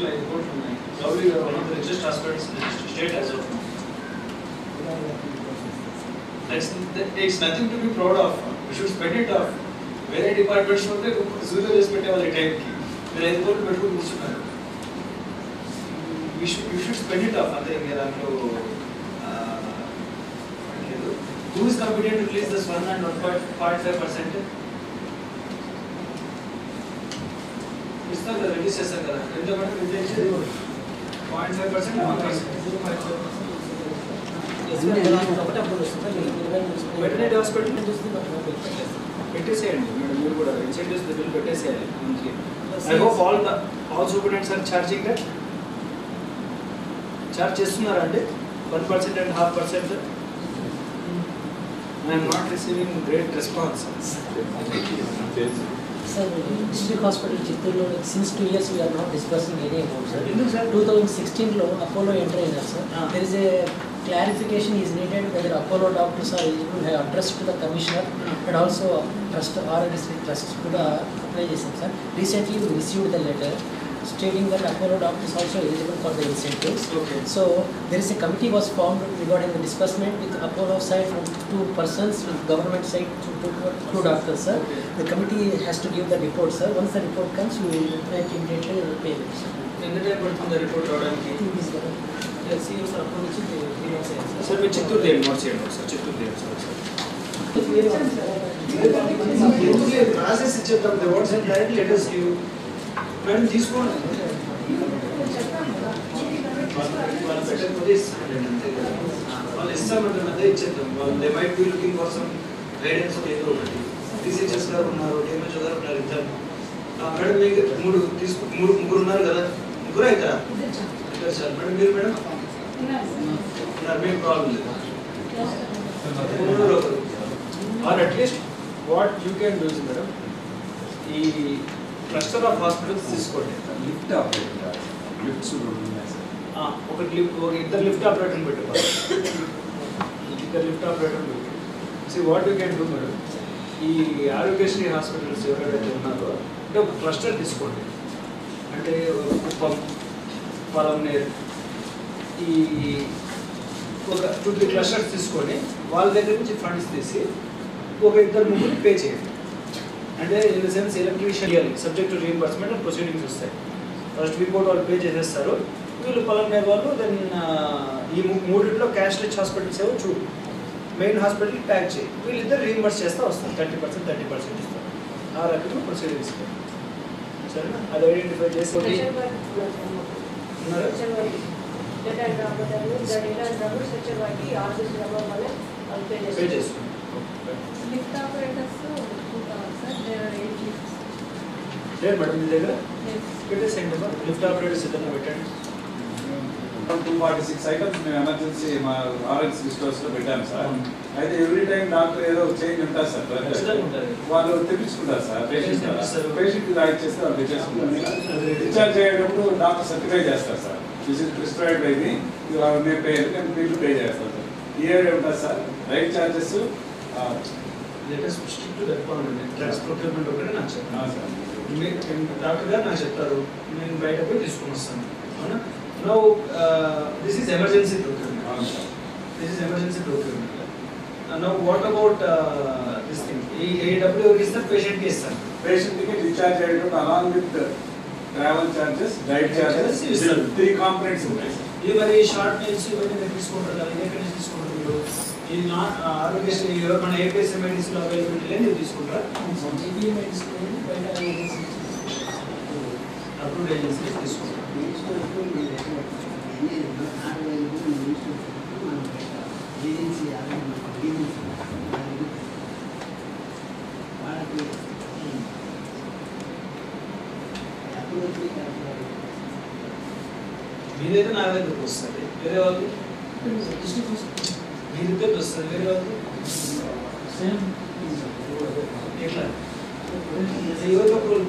Google, I from probably you are one of the richest hospitals in the state as of now. That's, that, it's nothing to be proud of. We should spend it off. ಬೇರೆ departments ನೋಡಿದ್ರೆ ಝೂಲರ್ respective ಅಲ್ಲಿ ಟೈಮ್ಗೆ ಬೇರೆ ಐದುವರೆ ಬೆಟ್ರೂಮ್ ಮುಗಿಸ್ತಾರೆ you should spend it off ಅಂದರೆ ಹಿಂಗೆ ಏನಾದರೂ who is competent release the one and one point five percent and one point point five percent ఇస్తారు కదా రిలీజ్ చేస్తారు కదా ఎంత మేడం ఎంత ఇచ్చేది point five percent one percent veterinary hospital పెట్టేసేయండి మేడం మీరు కూడా ఇన్సెంటివ్స్ బిల్ పెట్టేసేయాలి monthly I hope all the all superintendents are charging that charge చేస్తున్నారా అండి one percent and half percent I'm not receiving great response Sir, district hospital Chittoor, since two years we are not discussing any amount, sir. No, sir. 2016 law, Apollo entrainer, sir. Ah. There is a clarification is needed whether Apollo doctors are eligible to have trust to the commissioner and also trust or district trust to the organization, sir. Recently we received the letter. The letter stating that Apollo doctors also eligible for the incentives okay So there is a committee was formed regarding the disbursement with Apollo side from two persons, with government side to two, two doctors, sir. The committee has to give the report, sir. Once the report comes, we will make immediately the payment. sir. ఎంత time పడుతుంది report రావడానికి Two is the, the CEO sir, Apollo నుంచి three months అయ్యింది, sir. Sir మీరు చిత్తూరు దేని note చేయండి ఒకసారి చిత్తూరు దేని సార్ ప్రాసెస్ ఇచ్చేద్దాం the what's and direct letters you madam తీసుకోండి వాళ్ళు పెట్టకపోతే ఇస్తామండి అంతే కదా. వాళ్ళు ఇస్తామంటారు అదే ఇచ్చేద్దాం వాళ్ళు they might be looking for some guidance ఏదో ఉన్నది టీసీచర్స్ గారు ఉన్నారు డిఎంహెచ్ఓ గారు ఉన్నారు ఇద్దరు మేడం మీకు మూడు తీసుకు మూడు ముగ్గురు ఉన్నారు కదా ముగ్గురు అవుతారా ఇద్దరు సార్ మేడం మీరు మేడం ఉన్నారు మేము ప్రాబ్లం లేదు మూడు ఒకరు or at least what you can does madam ఈ క్లస్టర్ ఆఫ్ హాస్పిటల్స్ తీసుకోండి. లిఫ్ట్ ఆపరేటర్ లిఫ్ట్స్ కూడా ఉన్నాయి సార్ ఆ, ఒక లిఫ్ట్ ఒక ఇద్దరు లిఫ్ట్ ఆపరేటర్ పెట్టుకోవాలి ఇద్దరు lift operator see what you can do madam ఈ ఆరోగ్యశ్రీ హాస్పిటల్స్ ఎవరైతే ఉన్నారో అంటే ఒక క్లస్టర్ తీసుకోండి. అంటే కుప్పం పొలంనేరు ఈ ఒక టూ త్రీ క్లస్టర్స్ తీసుకొని వాళ్ళ దగ్గర నుంచి ఫండ్స్ తీసి ఒక ఇద్దరు ముగ్గురు పే చేయండి. అంటే ఇన్ ద సెన్స్ ఎలక్ట్రీషియన్ ఇవ్వాలి subject to reimbursement and proceedings వస్తాయి. ఫస్ట్ రిపోర్ట్ వాళ్ళు పే చేసేస్తారు. వీళ్ళు పొలంనేరు వాళ్ళు దెన్ ఈ మూడిట్లో క్యాష్ రిచ్ హాస్పిటల్స్ ఏవో చూడు. మెయిన్ హాస్పిటల్ ప్యాక్ చేయి. వీళ్ళిద్దరు రీఎంబర్స్ చేస్తూ వస్తారు. థర్టీ పర్సెంట్ థర్టీ పర్సెంట్ ఇస్తారు. ఆ రకంగా ప్రొసీడింగ్స్ సరేనా? అది ఐడెంటిఫై చేసి ఉన్నారా? పే చేసుకోండి లిఫ్ట్ ఆపరేటర్స్ చూద్దాం sir? There are eight lifts లేదు మేడం మీ దగ్గర పెట్టేసేయండి లిఫ్ట్ ఆపరేటర్స్ ఏదైనా పెట్టండి టూ ఫార్టీ సిక్స్ ఐటమ్స్ మేము ఎమర్జెన్సీ మా ఆర్ఎక్స్ స్టోర్స్లో పెట్టాము సార్. అయితే ఎవ్రీ టైం డాక్టర్ ఏదో చేంజ్ ఉంటుంది సార్. వాళ్ళు తెప్పించుకుంటారు సార్ పేషెంట్. పేషెంట్ రాయిట్ చేస్తే వాళ్ళు తెచ్చేసుకుంటారు డిశ్చార్జ్ అయ్యేటప్పుడు డాక్టర్ సర్టిఫై చేస్తారు సార్. దిస్ ఇస్ ప్రిస్క్రైబ్డ్ అయింది మేము పే కానీ బిల్లు పే చేస్తారు సార్. ఇయర్ ఉంటుంది sir. Right charges latest stick to point tax procurement ఒకటే నాకు మీరు డాక్టర్ గారు నాకు చెప్తారు నేను బయట పోయి తీసుకొని వస్తాను. అవునా? No this is emergency procurement this is emergency procurement no what about this thing ఈ ఏ డబ్బులు ఎవరికి ఇస్తారు? పేషెంట్కి ఇస్తాను పేషెంట్కి డిశ్చార్జ్ అయ్యేటప్పుడు along with travel charges diet ఇస్తారు. త్రీ కాంపనెంట్స్ ఉంటాయి ఇది మరి షార్ట్ మెయిల్స్ ఇవన్నీ తీసుకుంటారు కదా ఎక్కడి నుంచి తీసుకుంటారు మీరు? ఇది నా ఆరోగ్యశ్రీ మన ఏపీఎస్ మెడిసిన్ అవైలబిలిటీ లేదు మీరు తీసుకుంటారా GP medicine బయట agency. అప్రూవ్డ్ ఏజెన్సీ తీసుకుంటారు మీదైతే నా దగ్గరకు వస్తుంది వేరే వాళ్ళు District Birde bısırıyor. Sen? Yakla. Zeyve de kurul